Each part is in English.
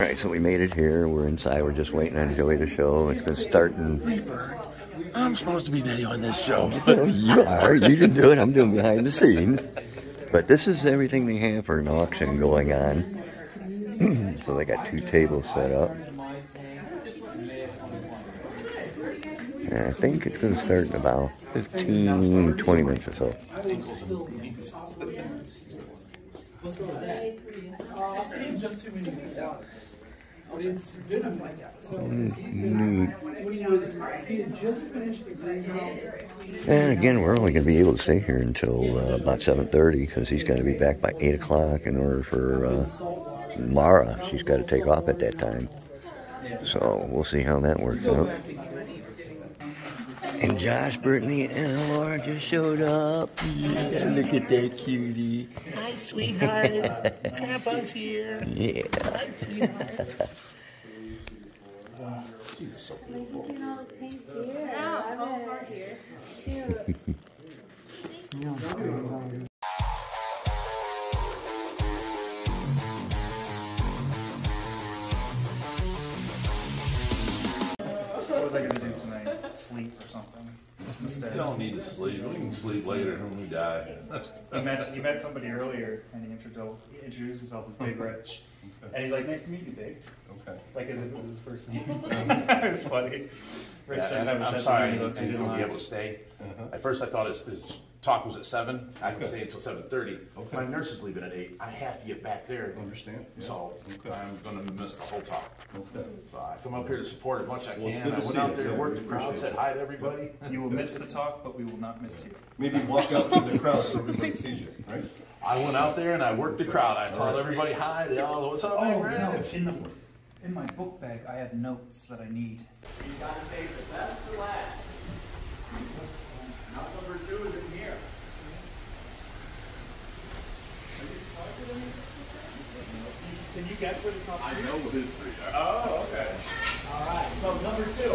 All right, so we made it here. We're inside. We're just waiting on Joey to show. It's going to start in. I'm supposed to be videoing this show. you are. You can do it. I'm doing behind the scenes. But this is everything they have for an auction going on. so they got two tables set up. And I think it's going to start in about 15, 20 minutes or so. Just too many without. But it's been like that. So Mm, he's been, when he was, he had just finished the greenhouse. And again, we're only going to be able to stay here until uh, about 7.30 because he's got to be back by 8 o'clock in order for uh, Mara. She's got to take off at that time. So we'll see how that works out. And Josh, Brittany, and Laura just showed up. Yeah, look at that cutie. Hi, sweetheart. Grandpa's here. Yeah. Hi, sweetheart. She's so beautiful. What sleep. We can sleep later when we die. He met he met somebody earlier and he introduced he introduced himself as Big Rich, and he's like, "Nice to meet you, Big." Okay. Like as if it was his first name. it was funny. Rich doesn't have a I'm sense sorry, of I humor, so he didn't didn't won't be able laugh. to stay. Uh-huh. At first, I thought his, his talk was at seven. I can stay until seven thirty. Okay. My nurse is leaving at eight. I have to get back there. Understand? Yeah. So Okay. I'm gonna miss the whole talk. Okay. So I come up here to support as much as I Well, it's can. good I to went see out you. there to Yeah, work we the crowd, appreciate said it. hi to everybody. You will miss the talk, but we will not miss you. Maybe walk out through the crowd so everybody sees you, right? I went out there and I worked the crowd. I told everybody hi. They all what's up, Oh, man. you Brad?" in the in my book bag, I have notes that I need. You gotta save the best for last. Now number two is in Can you guess what it's not? I know what his three. Oh, okay. All right, so number two.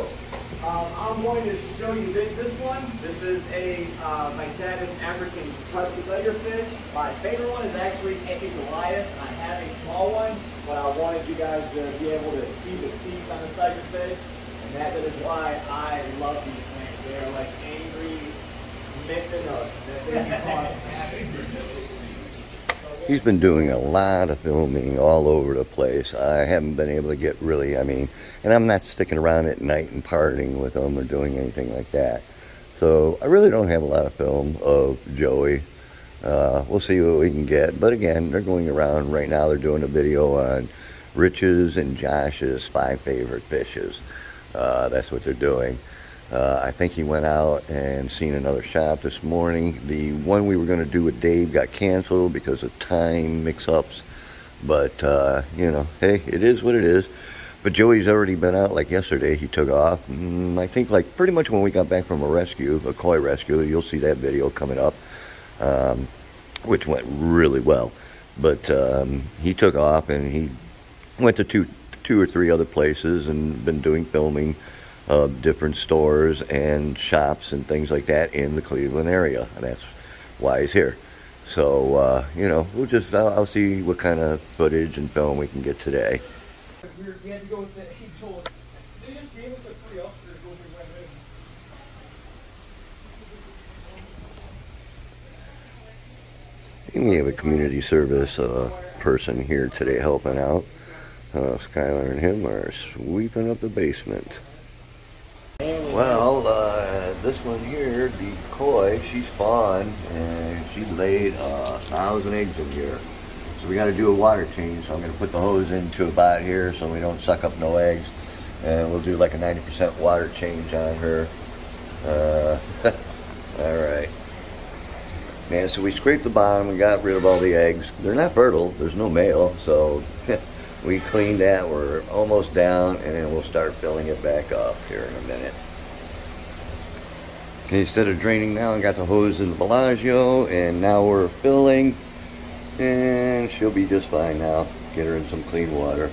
Um, I'm going to show you this, this one. This is a uh, African Turbulator fish. My favorite one is actually Eke Goliath. I have a small one, but I wanted you guys to be able to see the teeth on the tiger fish. And that, is why I love these things. They're like angry mythos that they be caught. He's been doing a lot of filming all over the place. I haven't been able to get really, I mean, and I'm not sticking around at night and partying with him or doing anything like that. So I really don't have a lot of film of Joey. Uh, we'll see what we can get. But again, they're going around right now. They're doing a video on Rich's and Josh's five favorite fishes. Uh, that's what they're doing. Uh, I think he went out and seen another shop this morning. The one we were going to do with Dave got canceled because of time mix-ups. But, uh, you know, hey, it is what it is. But Joey's already been out, like yesterday, he took off. Mm, I think, like, pretty much when we got back from a rescue, a koi rescue, you'll see that video coming up, um, which went really well. But um, he took off and he went to two, two or three other places and been doing filming of different stores and shops and things like that in the Cleveland area. And that's why he's here. So, uh, you know, we'll just, I'll, I'll see what kind of footage and film we can get today. We, have a community service uh, person here today helping out. Uh, Skylar and him are sweeping up the basement. Well, uh, this one here, the koi, she spawned and she laid a thousand eggs in here. So we got to do a water change. So I'm going to put the hose into about here so we don't suck up no eggs. And we'll do like a 90% water change on her. Uh, all right. Man, so we scraped the bottom and got rid of all the eggs. They're not fertile. There's no male, so we cleaned that. We're almost down, and then we'll start filling it back up here in a minute. Instead of draining now, I got the hose in the Bellagio, and now we're filling, and she'll be just fine now. Get her in some clean water.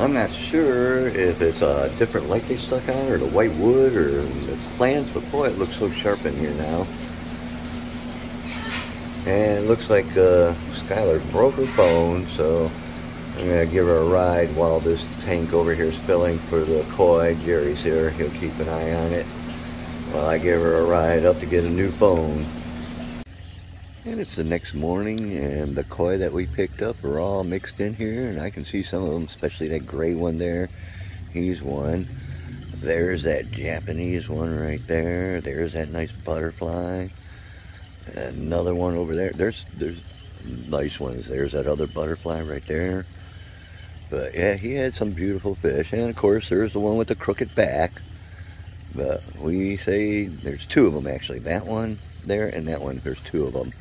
I'm not sure if it's a different light they stuck on or the white wood or the plants, but boy, it looks so sharp in here now. And looks like uh, Skylar broke her bone, so I'm gonna give her a ride while this tank over here is filling for the koi. Jerry's here, he'll keep an eye on it. While I give her a ride up to get a new phone. And it's the next morning and the koi that we picked up are all mixed in here and I can see some of them, especially that gray one there. He's one. There's that Japanese one right there. There's that nice butterfly. Another one over there. There's there's nice ones. There's that other butterfly right there. But yeah, he had some beautiful fish. And of course, there's the one with the crooked back. But we say there's two of them actually. That one there and that one, there's two of them.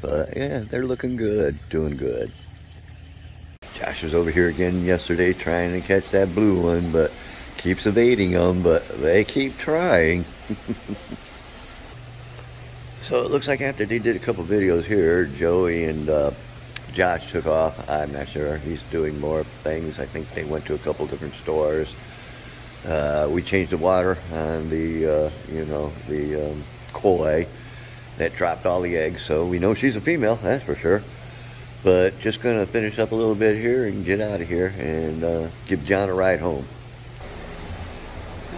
But yeah, they're looking good, doing good. Josh was over here again yesterday trying to catch that blue one, but keeps evading them, but they keep trying. so it looks like after they did a couple videos here, Joey and uh, Josh took off. I'm not sure. He's doing more things. I think they went to a couple different stores. Uh, we changed the water on the, uh, you know, the um, koi that dropped all the eggs. So we know she's a female, that's for sure. But just going to finish up a little bit here and get out of here and uh, give John a ride home.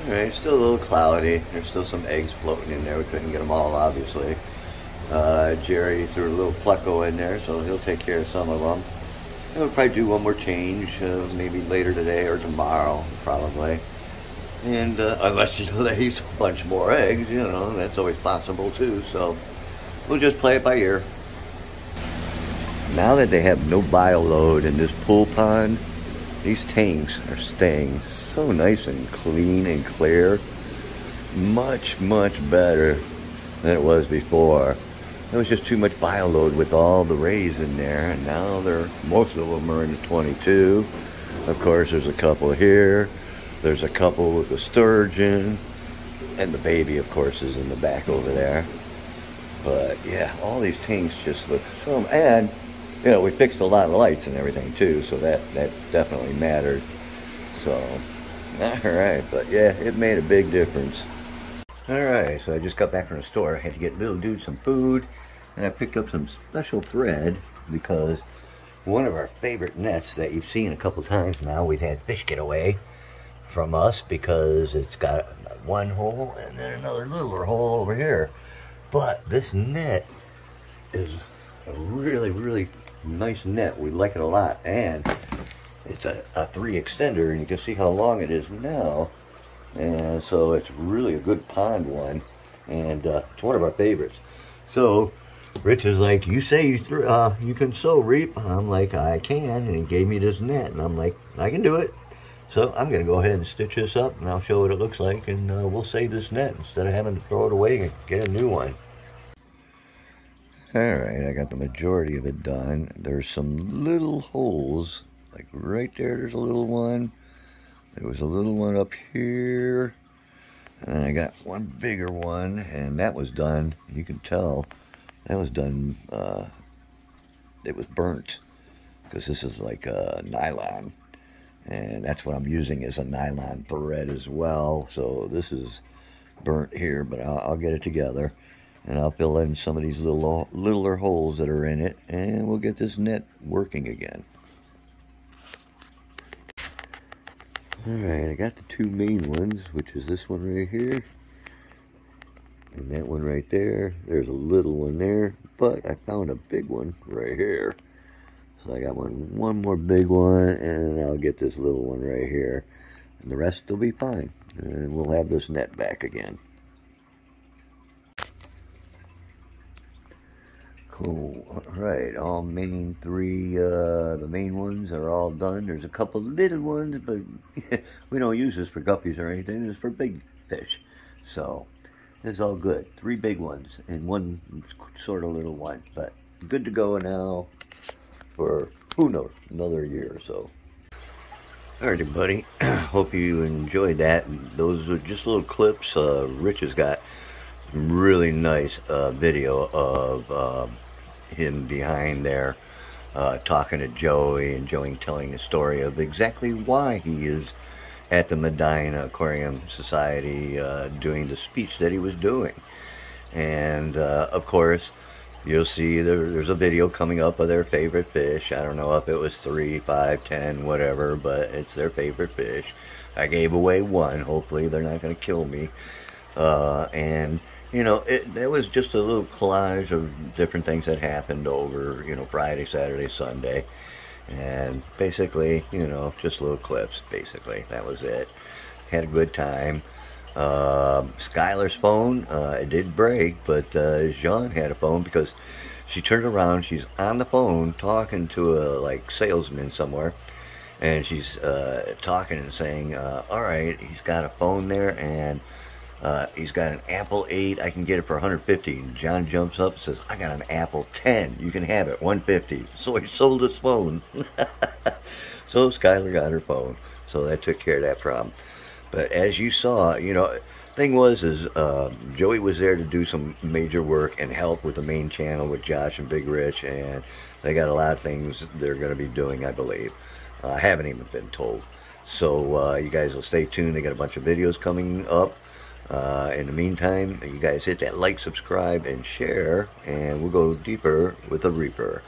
All right, still a little cloudy. There's still some eggs floating in there. We couldn't get them all, obviously. Uh, Jerry threw a little pleco in there, so he'll take care of some of them. We'll probably do one more change, uh, maybe later today or tomorrow, probably. And uh, unless he lays a bunch more eggs, you know, that's always possible too. So we'll just play it by ear. Now that they have no bio load in this pool pond, these tanks are staying so nice and clean and clear. Much, much better than it was before. There was just too much bio load with all the rays in there, and now they're most of them are in the 22. Of course, there's a couple here. There's a couple with the sturgeon, and the baby, of course, is in the back over there. But yeah, all these tanks just look so. And you know, we fixed a lot of lights and everything too, so that that definitely mattered. So, all right, but yeah, it made a big difference. All right, so I just got back from the store. I had to get little dude some food, and I picked up some special thread because one of our favorite nets that you've seen a couple times now, we've had fish get away from us because it's got one hole and then another littler hole over here. But this net is a really, really nice net. We like it a lot. And it's a, a three extender and you can see how long it is now. And so it's really a good pond one. And uh, it's one of our favorites. So Rich is like, you say you, th- uh, you can sew reap. I'm like, I can. And he gave me this net. And I'm like, I can do it. So I'm going to go ahead and stitch this up and I'll show what it looks like. And uh, we'll save this net instead of having to throw it away and get a new one. Alright, I got the majority of it done. There's some little holes, like right there, there's a little one. There was a little one up here. And I got one bigger one, and that was done. You can tell that was done, uh, it was burnt. Because this is like a nylon. And that's what I'm using as a nylon thread as well. So this is burnt here, but I'll, I'll get it together and I'll fill in some of these little littler holes that are in it and we'll get this net working again. Alright, I got the two main ones, which is this one right here and that one right there. There's a little one there, but I found a big one right here. So I got one, one more big one, and I'll get this little one right here. And the rest will be fine. And we'll have this net back again. Cool. All right, all main three, uh, the main ones are all done. There's a couple little ones, but we don't use this for guppies or anything. It's for big fish. So it's all good. Three big ones and one sort of little one. But good to go now for, who knows, another year or so. All right, everybody. Hope you enjoyed that. Those are just little clips. Uh, Rich has got really nice uh, video of uh, him behind there uh, talking to Joey and Joey telling the story of exactly why he is at the Medina Aquarium Society uh, doing the speech that he was doing. And uh, of course, you'll see there, there's a video coming up of their favorite fish. I don't know if it was three, five, ten, whatever, but it's their favorite fish. I gave away one. Hopefully, they're not going to kill me. Uh, and you know, it, it was just a little collage of different things that happened over, you know, Friday, Saturday, Sunday. And basically, you know, just little clips, basically. That was it. Had a good time. Uh, Skylar's phone, uh, it did break, but uh, Jean had a phone because she turned around, she's on the phone talking to a like salesman somewhere, and she's uh, talking and saying, uh, "All right, he's got a phone there, and uh, he's got an Apple 8. I can get it for 150." And John jumps up and says, "I got an Apple 10. You can have it, 150." So he sold his phone. so Skylar got her phone, so that took care of that problem. But as you saw, you know, thing was is uh, Joey was there to do some major work and help with the main channel with Josh and Big Rich, and they got a lot of things they're going to be doing, I believe. Uh, I haven't even been told. So uh, you guys will stay tuned. They got a bunch of videos coming up. Uh, in the meantime, you guys hit that like, subscribe, and share, and we'll go deeper with the Reaper.